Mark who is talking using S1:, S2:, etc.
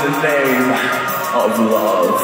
S1: the name of love,